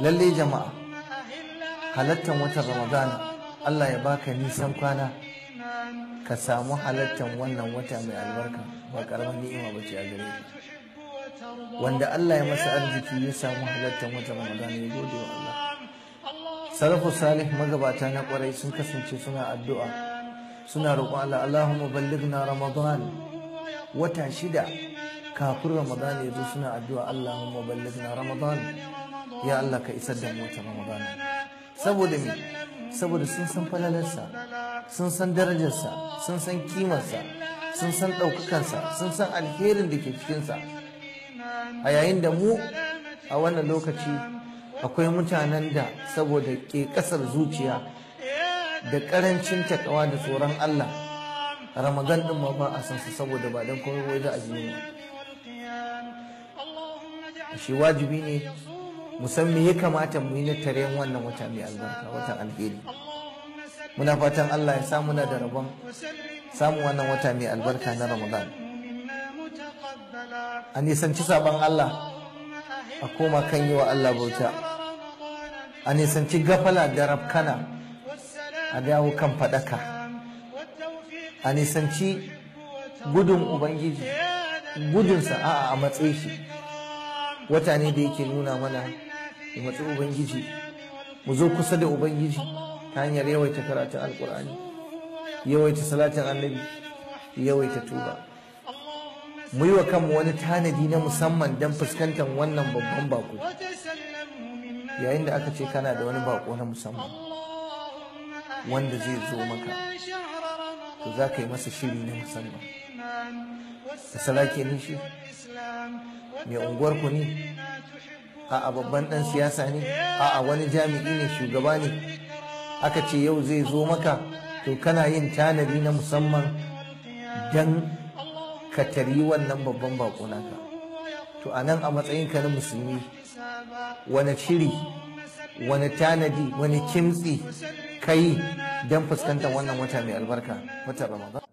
lalle jama'a halattan watan ramadana Allah ya baka nisan kwana. Ka samu halattan wannan wata mai albarka ba karamar ni'ima bace a gare ka. Wanda Allah ya masa arziki ya samu halattan watan ramadana ya gode wa Allah. Salafu salih magabata na ƙwarai sun kasance suna addu'a suna roƙon Allah Allahumma ballighna ramadan. Wata shida kafin ramadan ya zo suna addu'a Allahumma ballighna ramadan. Ya Allah ka isar da mu wata ramadan. Saboda me? Saboda sun san falalarsa sun san darajarsa sun san kimarsa sun san ɗaukakansa sun san alherin da ke cikinsa. A yayin da mu a wannan lokaci akwai mutanen da saboda ke ƙasar zuciya da ƙarancin takawa da tsoron Allah ramadan ɗin ma ba a san su saboda ba don komai wai za a ji shi wajibi ne musamman ya kamata mu yi na tare wannan wata mai albarka watan alheri. Muna fatan Allah ya samu na da rabon samun wannan wata mai albarka na ramadan. A nisanci sabon Allah a koma kan yi wa Allah bauta. A nisanci gafala da rafkana a dawo kan faɗaka. A nisanci gudun ubangiji gudunsa a a matsayi shi. Wata ne da yake nuna mana mu matsi ubangiji mu zo kusa da ubangiji ta hanyar yawaita karatun alkur'ani yawaita salatin annabi yawaita tuba. Mu yi wa kanmu wani tanadi na musamman don fuskantar wannan babban bako yayin da aka ce kana da wani bako na musamman wanda zai zo maka to za ka yi masa shiri na musamman. Salake ne shi? Mai unguwarku ne? A'a babban dan siyasa ne. A'a wani jami'i ne shugaba ne. Aka ce yau zai zo maka to kana yin tanadi na musamman don ka tari wannan babban bako naka. To a nan a matsayinka na musulmi wani shiri wani tanadi wani kimtsi kai don fuskantar wannan wata mai albarka watan ramadan?